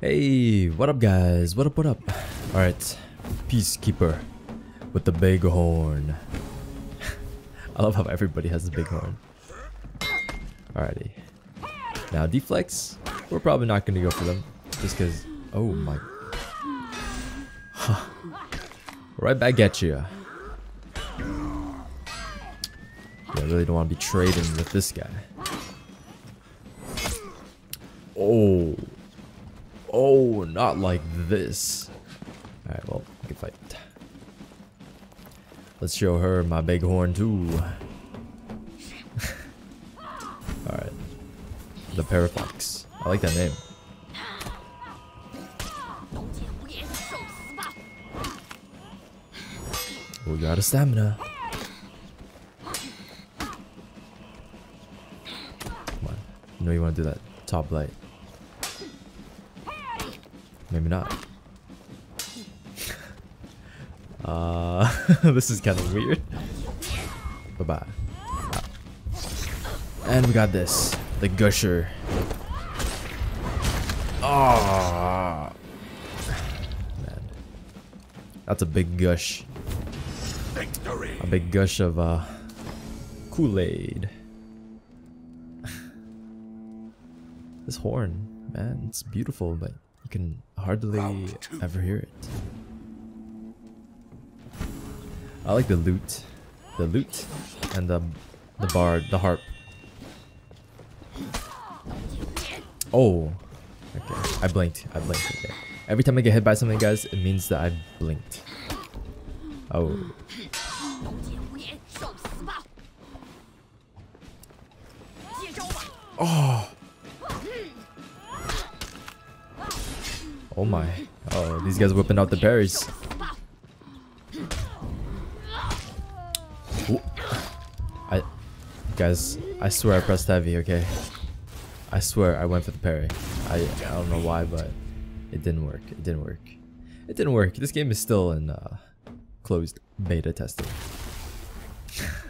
Hey, what up guys? What up, what up? Alright, Peacekeeper with the big horn. I love how everybody has the big horn. Alrighty. Now deflects, we're probably not gonna go for them. Just cause, oh my. right back at you. Yeah, I really don't want to be trading with this guy. Oh. Oh, not like this. Alright, well, we can fight. Let's show her my big horn too. Alright. The Parafox. I like that name. We got a stamina. Come on. You know you want to do that top light. Maybe not. uh, this is kind of weird. Bye bye. And we got this, the Gusher. Oh, man, that's a big gush. Victory. A big gush of uh, Kool-Aid. this horn, man, it's beautiful, but you can hardly ever hear it. I like the lute, the lute, and the the bard, the harp. Oh, okay. I blinked. I blinked. Okay. Every time I get hit by something, guys, it means that I blinked. Oh. Oh my. Oh, these guys whipping out the berries. Ooh. I, guys, I swear I pressed heavy, okay? I swear I went for the parry. I, I don't know why, but it didn't work. It didn't work. It didn't work. This game is still in uh, closed beta testing.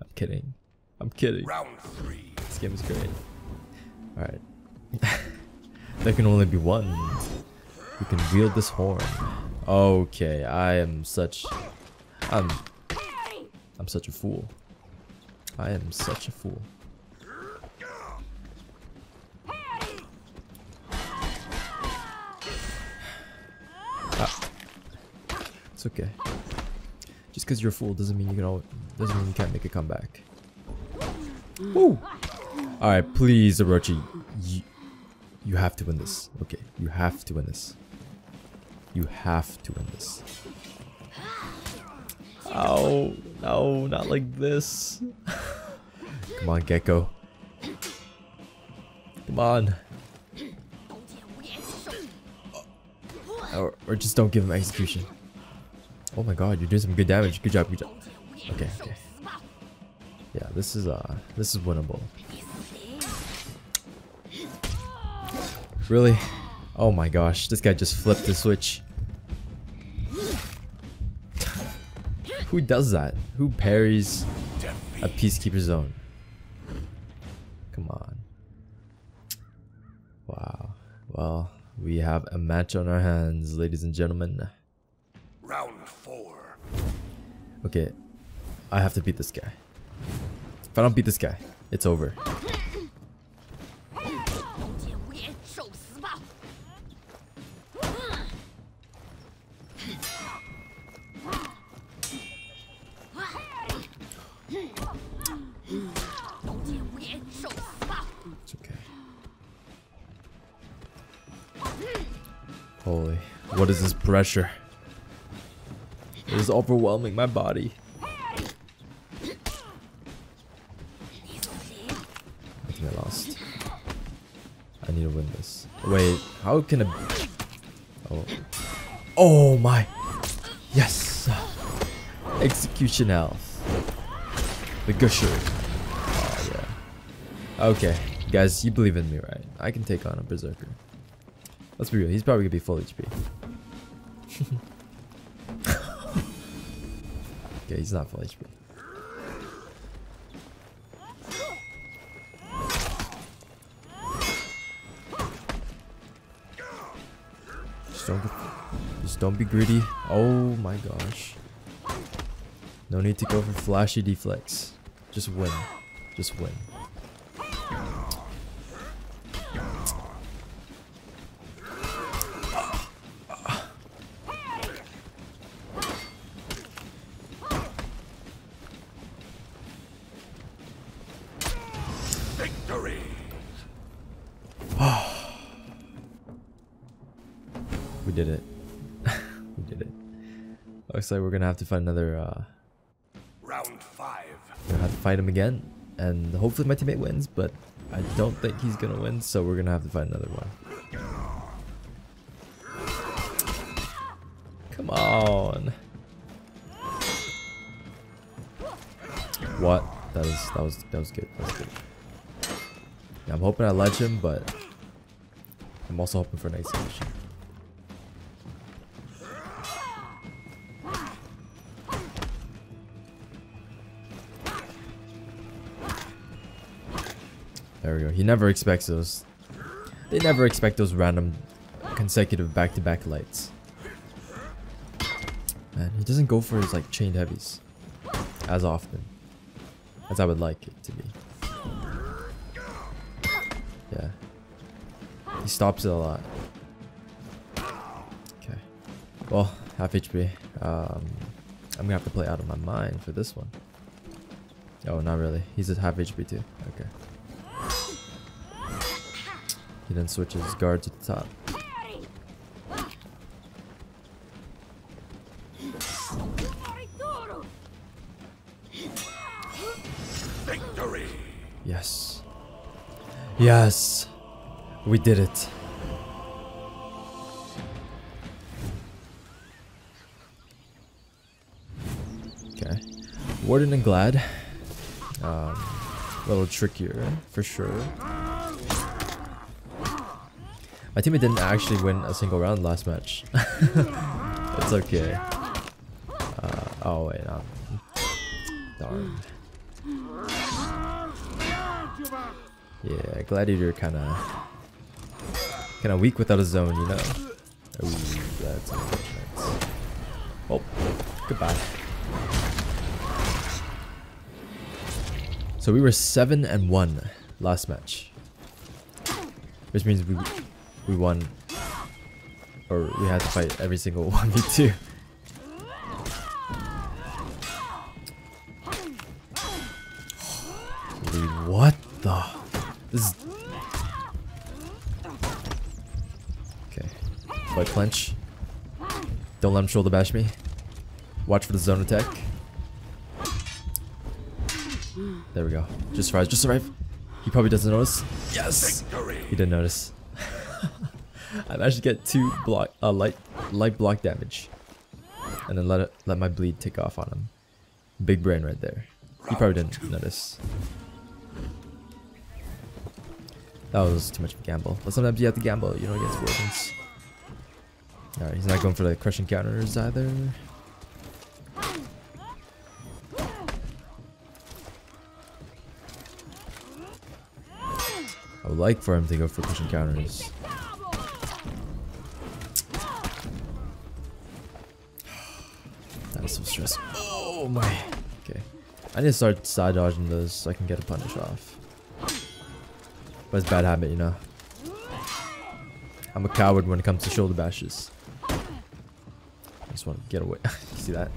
I'm kidding. I'm kidding. Round three. This game is great. Alright. there can only be one who can wield this horn. Okay, I am such... I'm... I'm such a fool. I am such a fool. Ah. It's okay. Just because you're a fool doesn't mean you can al- doesn't mean you can't make a comeback. Woo! Alright, please, Orochi. You, have to win this. Okay, you have to win this. You have to win this. Oh, no, not like this. Come on, Gecko. Come on. Or, or just don't give him execution. Oh my god, you're doing some good damage. Good job, good job. Okay, okay. Yeah, this is uh this is winnable. Really? Oh my gosh, this guy just flipped the switch. Who does that? Who parries a peacekeeper zone? Come on. Wow. Well, we have a match on our hands, ladies and gentlemen. Round four. Okay, I have to beat this guy. If I don't beat this guy, it's over. It's okay. Holy, what is this pressure? It is overwhelming my body. I think I lost. I need to win this. Wait, how can a... Oh. Oh my! Yes! Execution health. The Gusher. Oh yeah. Okay, guys, you believe in me, right? I can take on a Berserker. Let's be real, he's probably gonna be full HP. okay, he's not full HP. Don't, get, just don't be greedy. Oh my gosh. No need to go for flashy deflects. Just win. Just win. Did it. Looks like we're gonna have to find another, uh, Round five. we're gonna have to fight him again. And hopefully my teammate wins, but I don't think he's gonna win, so we're gonna have to find another one. Come on. What? That was that was that was good. That was good. Yeah, I'm hoping I ledge him, but I'm also hoping for an execution. There we go. He never expects those. They never expect those random consecutive back-to-back lights. Man, he doesn't go for his like chained heavies as often as I would like it to be. Yeah. He stops it a lot. Okay. Well, half HP. Um, I'm gonna have to play out of my mind for this one. Oh, not really. He's at half HP too. Okay. He then switches guard to the top. Victory! Yes. Yes. We did it. Okay. Warden and Glad. Um, a little trickier, for sure. My teammate didn't actually win a single round last match. it's okay. Uh, oh wait, um, darn. Yeah, Gladiator kind of kind of weak without a zone, you know. Ooh, that's unfortunate. Oh, goodbye. So we were seven and one last match, which means we we won, or we had to fight every single one v two. Holy, what the? This is... Okay. Fight clench. Don't let him shoulder bash me. Watch for the zone attack. There we go. Just survive. Just survive. He probably doesn't notice. Yes! Victory! He didn't notice. I managed to get two block, uh, light, light block damage, and then let it, let my bleed take off on him. Big brain right there. He probably didn't notice. That was too much of a gamble. But sometimes you have to gamble, you know, against wardens. Alright, he's not going for the crushing counters either. I would like for him to go for crushing counters. So stressful. Oh my. Okay. I need to start side dodging those so I can get a punish off. But it's bad habit, you know. I'm a coward when it comes to shoulder bashes. I just want to get away. see that?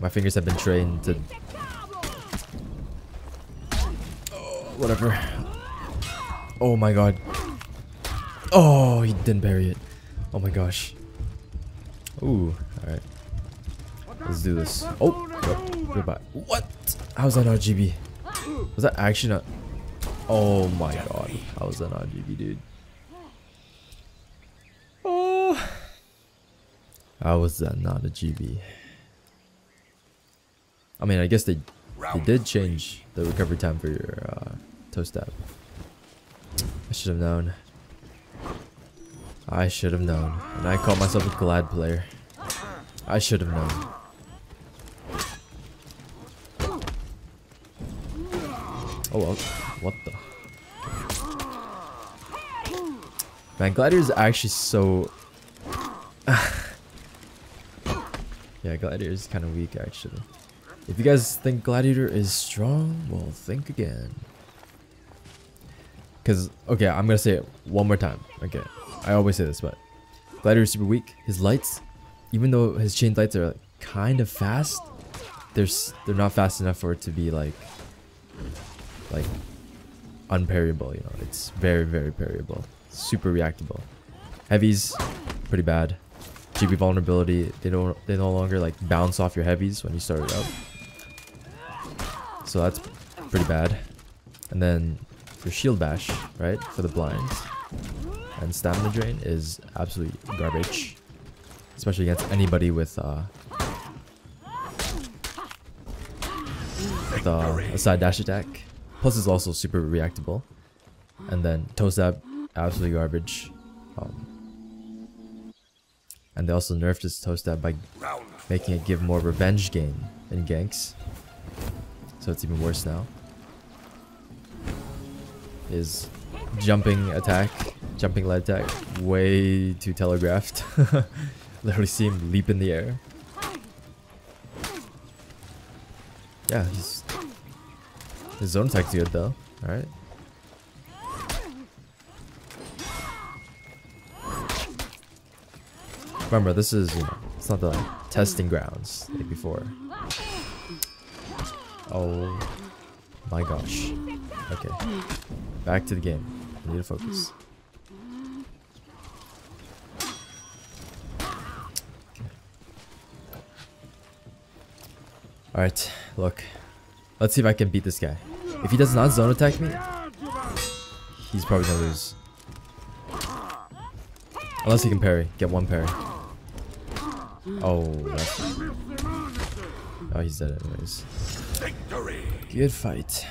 My fingers have been trained to... Oh, whatever. Oh my god. Oh, he didn't bury it. Oh my gosh. Ooh, alright. Let's do this. Oh, yep, goodbye. What? How's that not GB? Was that actually not? Oh my god. How was that not GB, dude? Oh. How was that not a GB? I mean, I guess they they did change the recovery time for your uh, toe stab. I should have known. I should have known. And I call myself a glad player. I should have known. Oh well, what the? Man, Gladiator is actually so... yeah, Gladiator is kind of weak actually. If you guys think Gladiator is strong, well, think again. Because, okay, I'm going to say it one more time. Okay, I always say this, but Gladiator is super weak. His lights, even though his chain lights are kind of fast, they're, they're not fast enough for it to be like, like, unparryable, you know. It's very, very parryable super reactable. Heavies, pretty bad. GP vulnerability, they don't they no longer like bounce off your heavies when you start it up. So that's pretty bad. And then your shield bash, right, for the blinds. And stamina drain is absolute garbage. Especially against anybody with uh with uh, a side dash attack. Plus it's also super reactable. And then toe stab absolutely garbage. Um, and they also nerfed his toe stab by making it give more revenge gain in ganks. So it's even worse now. His jumping attack, jumping lead attack, way too telegraphed. Literally see him leap in the air. Yeah, he's his zone attack's good though. Alright. Remember, this is, you know, it's not the like, testing grounds like before. Oh my gosh. Okay. Back to the game. I need to focus. Alright, look. Let's see if I can beat this guy. If he does not zone attack me, he's probably gonna lose. Unless he can parry. Get one parry. Oh, that's... Oh, he's dead anyways. Victory! Good fight.